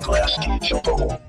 Glass teachable.